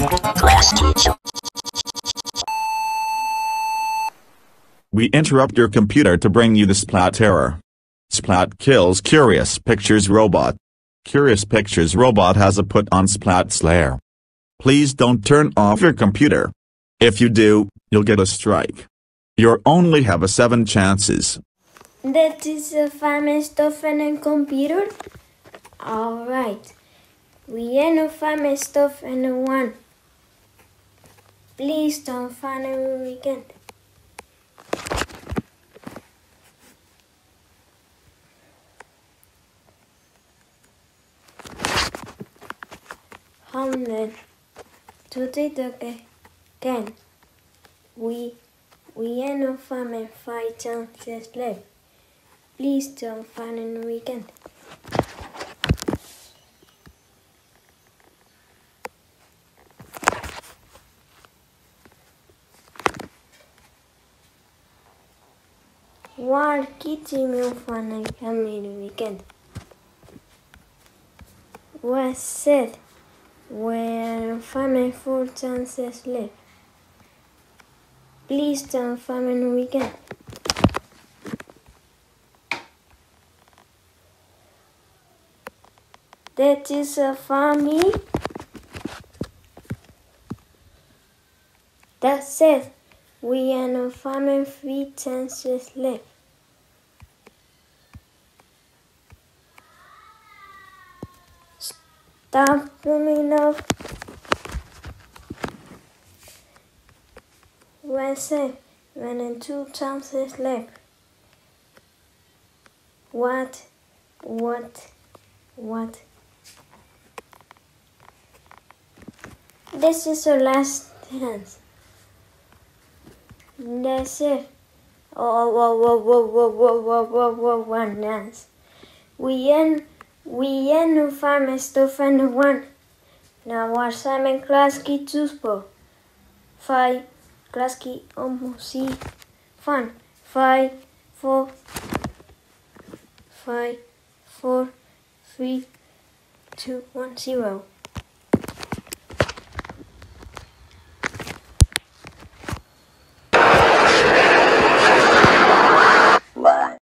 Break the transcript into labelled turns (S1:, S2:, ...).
S1: Class teacher.
S2: We interrupt your computer to bring you the Splaat error. Splaat kills Curious Pictures Robot. Curious Pictures Robot has a put on Splaat's Slayer. Please don't turn off your computer. If you do, you'll get a strike. You only have a seven chances.
S3: That is a famous stuff in a computer? Alright. We ain't no famous stuff in the one. Please don't find me again. Hundred. Today the again. We we are no family and five chances. Please don't find me weekend. A weekend. Var gitmiyor falan coming weekend. Was said when family four chances left. Please don't family weekend. That is a family. That said, we are no family three chances left. Booming up. When when in two chances left. What, what, what? This is our last chance. That's it. Oh, whoa, whoa, whoa, whoa, whoa, whoa, whoa, whoa, one dance. We end, we are no farmers, stuff and no one. Now our Simon Klasky Csupo. Five Klasky almost fun. Five, four, five, four, three, two, one, zero.